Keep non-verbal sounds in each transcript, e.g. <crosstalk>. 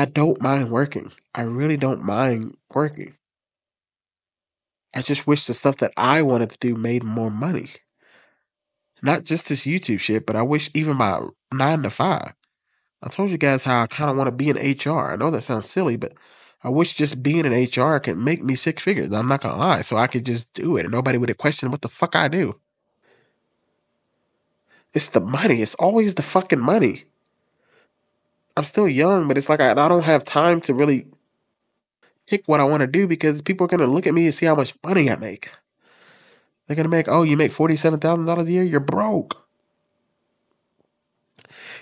I don't mind working. I really don't mind working. I just wish the stuff that I wanted to do made more money. Not just this YouTube shit, but I wish even my nine to five. I told you guys how I kind of want to be in HR. I know that sounds silly, but I wish just being in HR could make me six figures. I'm not gonna lie, so I could just do it and nobody would question what the fuck I do. It's the money. It's always the fucking money. I'm still young, but it's like I, I don't have time to really pick what I want to do because people are gonna look at me and see how much money I make. They're gonna make, oh, you make forty-seven thousand dollars a year, you're broke.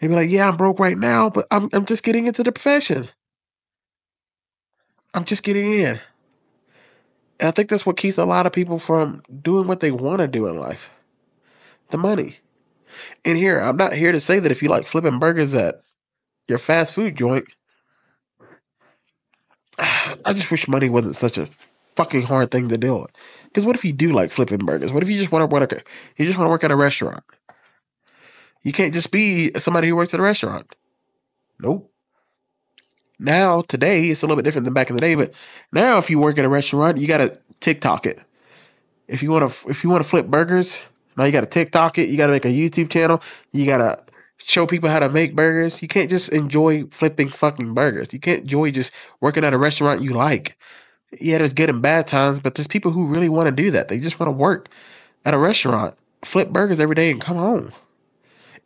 And be like, yeah, I'm broke right now, but I'm I'm just getting into the profession. I'm just getting in. And I think that's what keeps a lot of people from doing what they want to do in life. The money. And here, I'm not here to say that if you like flipping burgers at your fast food joint, <sighs> I just wish money wasn't such a fucking hard thing to deal with. Because what if you do like flipping burgers? What if you just want to work? A, you just want to work at a restaurant? You can't just be somebody who works at a restaurant. Nope. Now, today, it's a little bit different than back in the day, but now if you work at a restaurant, you gotta TikTok it. If you wanna if you wanna flip burgers, now you gotta TikTok it, you gotta make a YouTube channel, you gotta show people how to make burgers. You can't just enjoy flipping fucking burgers. You can't enjoy just working at a restaurant you like. Yeah, there's good and bad times, but there's people who really want to do that. They just want to work at a restaurant, flip burgers every day, and come home.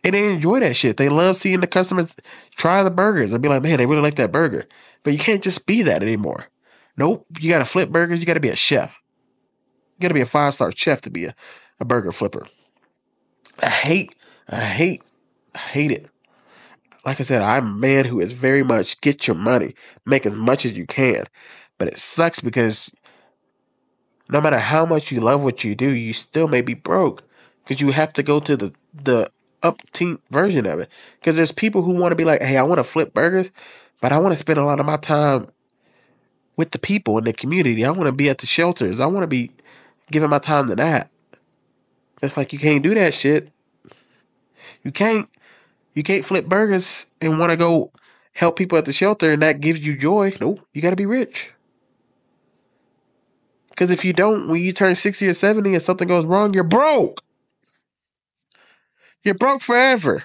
And they enjoy that shit. They love seeing the customers try the burgers and be like, man, they really like that burger. But you can't just be that anymore. Nope. You got to flip burgers. You got to be a chef. You got to be a five star chef to be a, a burger flipper. I hate, I hate, hate it. Like I said, I'm a man who is very much get your money, make as much as you can. But it sucks because no matter how much you love what you do, you still may be broke because you have to go to the the upteen version of it. Because there's people who want to be like, hey, I want to flip burgers, but I want to spend a lot of my time with the people in the community. I want to be at the shelters. I want to be giving my time to that. It's like you can't do that shit. You can't you can't flip burgers and want to go help people at the shelter and that gives you joy. Nope, you got to be rich. Because if you don't, when you turn 60 or 70 and something goes wrong, you're broke. You're broke forever.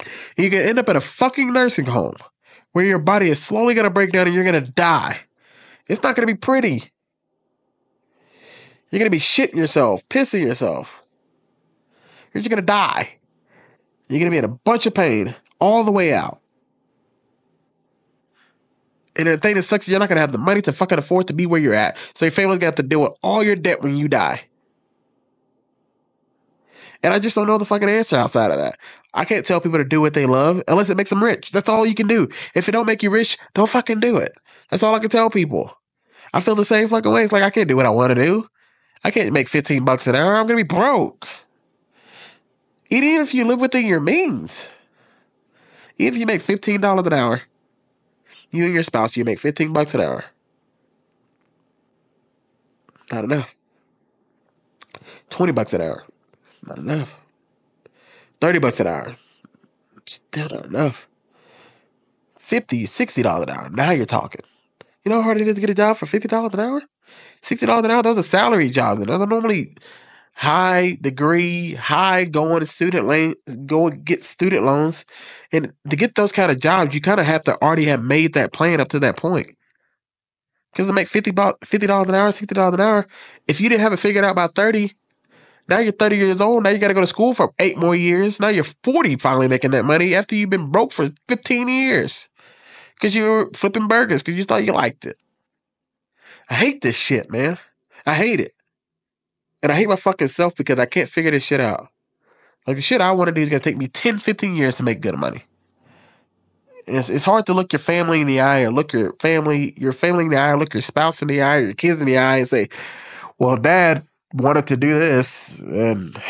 And you can end up at a fucking nursing home where your body is slowly going to break down and you're going to die. It's not going to be pretty. You're going to be shitting yourself, pissing yourself. You're just going to die. You're going to be in a bunch of pain all the way out. And the thing that sucks is you're not going to have the money to fucking afford to be where you're at. So your family's going to have to deal with all your debt when you die. And I just don't know the fucking answer outside of that. I can't tell people to do what they love unless it makes them rich. That's all you can do. If it don't make you rich, don't fucking do it. That's all I can tell people. I feel the same fucking way. It's like I can't do what I want to do. I can't make 15 bucks an hour. I'm gonna be broke. Even if you live within your means. If you make $15 an hour, you and your spouse, you make 15 bucks an hour. Not enough. 20 bucks an hour. Not enough. 30 bucks an hour. Still not enough. 50 $60 an hour. Now you're talking. You know how hard it is to get a job for $50 an hour? $60 an hour? Those are salary jobs. And those are normally high degree, high going to student lane, go get student loans. And to get those kind of jobs, you kind of have to already have made that plan up to that point. Because to make 50 $50 an hour, $60 an hour, if you didn't have it figured out by 30, now you're 30 years old. Now you got to go to school for eight more years. Now you're 40 finally making that money after you've been broke for 15 years because you were flipping burgers because you thought you liked it. I hate this shit, man. I hate it. And I hate my fucking self because I can't figure this shit out. Like the shit I want to do is to take me 10, 15 years to make good money. It's, it's hard to look your family in the eye or look your family, your family in the eye, look your spouse in the eye your kids in the eye and say, well, dad, wanted to do this and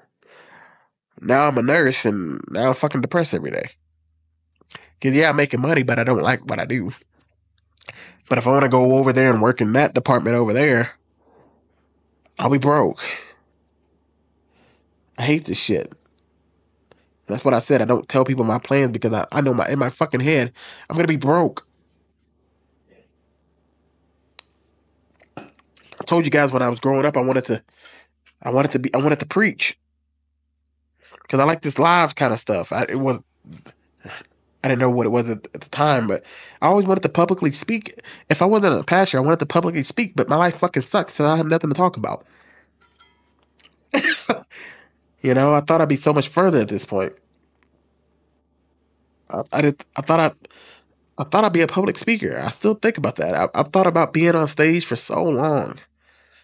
<sighs> now I'm a nurse and now I'm fucking depressed every day. Cause yeah, I'm making money, but I don't like what I do. But if I want to go over there and work in that department over there, I'll be broke. I hate this shit. That's what I said. I don't tell people my plans because I, I know my in my fucking head I'm gonna be broke. I told you guys when I was growing up I wanted to I wanted to be I wanted to preach. Cause I like this live kind of stuff. I it was I didn't know what it was at, the time, but I always wanted to publicly speak. If I wasn't a pastor, I wanted to publicly speak, but my life fucking sucks, so I have nothing to talk about. <laughs> you know, I thought I'd be so much further at this point. I, I did. I thought I. I thought I'd be a public speaker. I still think about that. I, I've thought about being on stage for so long,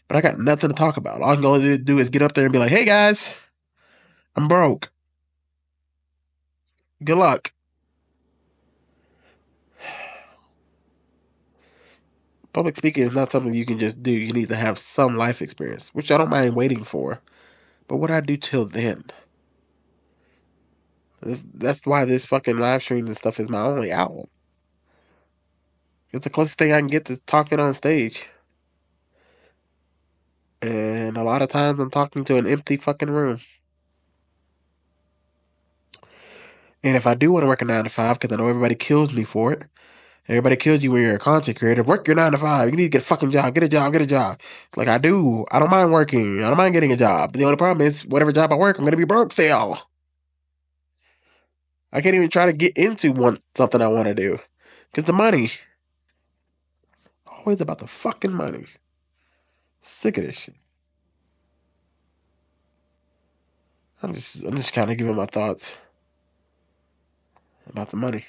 but I got nothing to talk about. All I'm going to do is get up there and be like, "Hey guys, I'm broke. Good luck." Public speaking is not something you can just do. You need to have some life experience, which I don't mind waiting for. But what I do till then? That's why this fucking live streams and stuff is my only outlet. It's the closest thing I can get to talking on stage. And a lot of times I'm talking to an empty fucking room. And if I do want to work a nine to five, because I know everybody kills me for it, Everybody kills you when you're a content creator. Work your nine to five. You need to get a fucking job. Get a job. Get a job. Like I do. I don't mind working. I don't mind getting a job. But the only problem is, whatever job I work, I'm gonna be broke still. I can't even try to get into one something I want to do because the money. Always about the fucking money. Sick of this shit. I'm just I'm just kind of giving my thoughts about the money.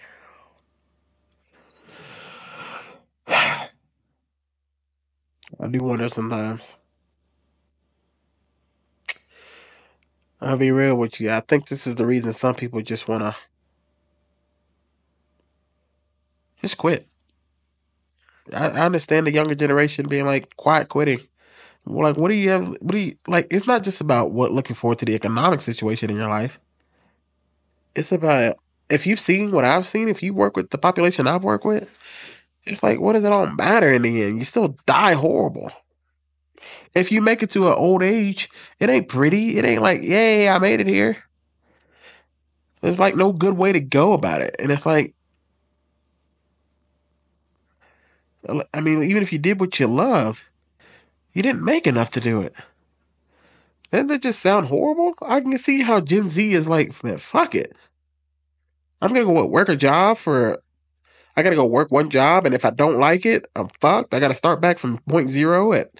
I do wonder sometimes. I'll be real with you. I think this is the reason some people just want to just quit. I, I, understand the younger generation being like quiet quitting. like, what do you have? What do you like? It's not just about what looking forward to the economic situation in your life. It's about if you've seen what I've seen. If you work with the population I've worked with, it's like, what does it all matter in the end? You still die horrible. If you make it to an old age, it ain't pretty. It ain't like, yay, I made it here. There's like no good way to go about it. And it's like, I mean, even if you did what you love, you didn't make enough to do it. Doesn't that just sound horrible? I can see how Gen Z is like, man, fuck it. I'm gonna go work a job for I got to go work one job, and if I don't like it, I'm fucked. I got to start back from point zero at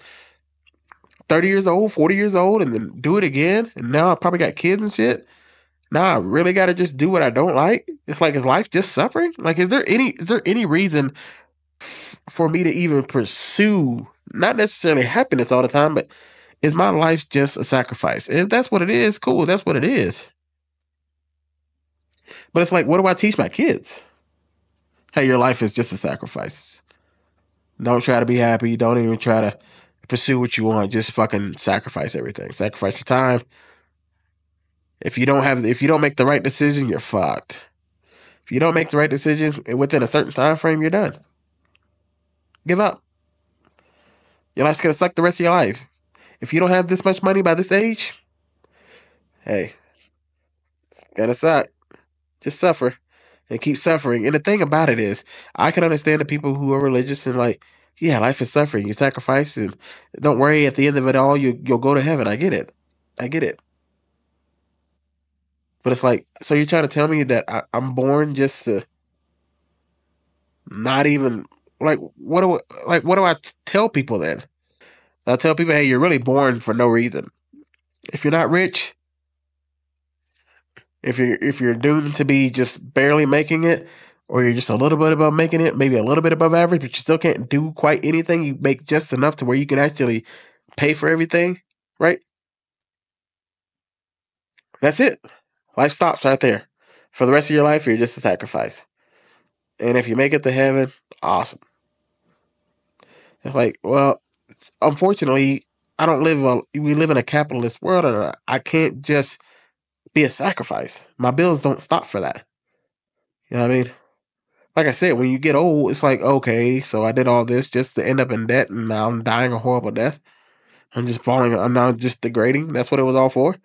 30 years old, 40 years old, and then do it again. And now I probably got kids and shit. Now I really got to just do what I don't like. It's like is life just suffering? Like, is there any is there any reason f- for me to even pursue not necessarily happiness all the time, but is my life just a sacrifice? If that's what it is, cool. That's what it is. But it's like, what do I teach my kids? Hey, your life is just a sacrifice. Don't try to be happy. Don't even try to pursue what you want. Just fucking sacrifice everything. Sacrifice your time. If you don't have, if you don't make the right decision, you're fucked. If you don't make the right decision within a certain time frame, you're done. Give up. Your life's gonna suck the rest of your life. If you don't have this much money by this age, hey, it's gonna suck. Just suffer and keep suffering. And the thing about it is, I can understand the people who are religious and like, yeah, life is suffering. You sacrifice, and don't worry. At the end of it all, you you'll go to heaven. I get it. I get it. But it's like, so you're trying to tell me that I, I'm born just to not even like what do like what do I tell people then? I tell people, hey, you're really born for no reason. If you're not rich, if you're if you're doomed to be just barely making it, or you're just a little bit above making it, maybe a little bit above average, but you still can't do quite anything. You make just enough to where you can actually pay for everything, right? That's it. Life stops right there. For the rest of your life, you're just a sacrifice. And if you make it to heaven, awesome. It's like, well, unfortunately, I don't live. A, we live in a capitalist world, and I can't just be a sacrifice. My bills don't stop for that. You know what I mean? Like I said, when you get old, it's like, okay, so I did all this just to end up in debt and now I'm dying a horrible death. I'm just falling, I'm now just degrading. That's what it was all for.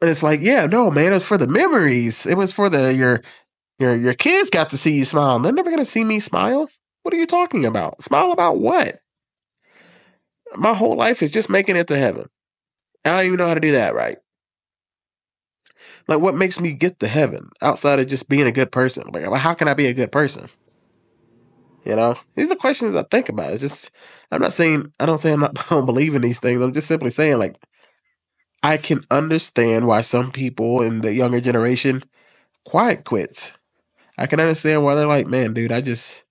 And it's like, yeah, no, man, it was for the memories. It was for the your your your kids got to see you smile. They're never gonna see me smile. What are you talking about? Smile about what? My whole life is just making it to heaven. I don't even know how to do that right. Like, what makes me get to heaven outside of just being a good person? Like, how can I be a good person? You know, these are questions I think about. It's just, I'm not saying, I don't say I'm not, <laughs> I don't believe in these things. I'm just simply saying, like, I can understand why some people in the younger generation quiet quits. I can understand why they're like, man, dude, I just,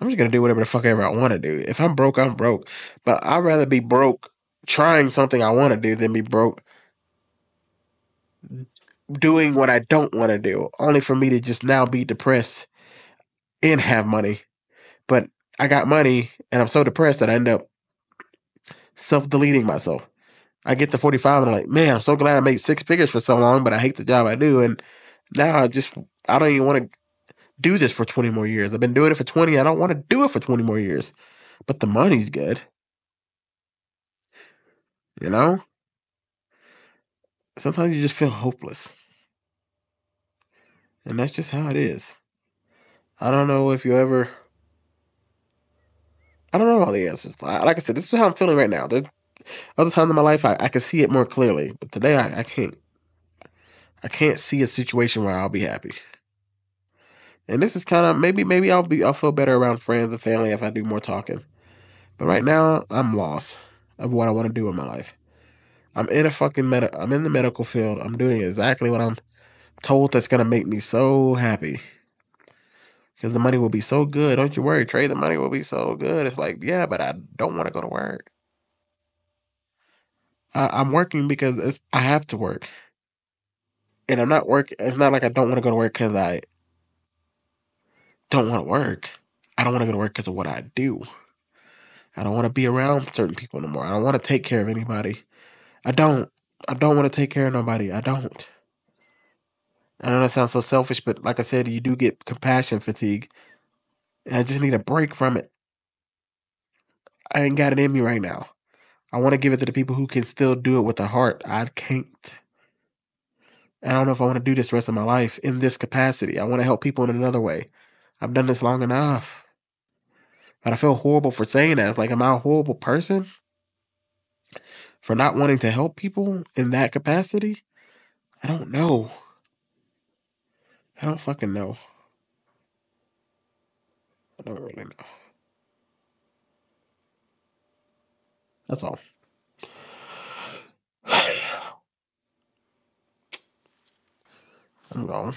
I'm just gonna do whatever the fuck ever I want to do. If I'm broke, I'm broke. But I'd rather be broke trying something I want to do than be broke doing what I don't want to do, only for me to just now be depressed and have money. But I got money and I'm so depressed that I end up self deleting myself. I get to 45 and I'm like, man, I'm so glad I made six figures for so long, but I hate the job I do. And now I just, I don't even want to do this for 20 more years. I've been doing it for 20. I don't want to do it for 20 more years. But the money's good. You know? Sometimes you just feel hopeless. And that's just how it is. I don't know if you ever. I don't know all the answers. Like I said, this is how I'm feeling right now. Other times in my life, I, I can see it more clearly, but today I, I can't. I can't see a situation where I'll be happy. And this is kind of maybe maybe I'll be I'll feel better around friends and family if I do more talking. But right now I'm lost of what I want to do in my life. I'm in a fucking med- I'm in the medical field. I'm doing exactly what I'm told that's gonna make me so happy. Because the money will be so good. Don't you worry, Trey. The money will be so good. It's like, yeah, but I don't want to go to work. I, am working because I have to work. And I'm not working. It's not like I don't want to go to work because I don't want to work. I don't want to go to work because of what I do. I don't want to be around certain people anymore. I don't want to take care of anybody. I don't. I don't want to take care of nobody. I don't. I know that sounds so selfish, but like I said, you do get compassion fatigue. And I just need a break from it. I ain't got it in me right now. I want to give it to the people who can still do it with a heart. I can't. I don't know if I want to do this rest of my life in this capacity. I want to help people in another way. I've done this long enough. But I feel horrible for saying that. Like, am I a horrible person? For not wanting to help people in that capacity? I don't know. I don't fucking know. I don't really know. That's all. <sighs> I'm gone.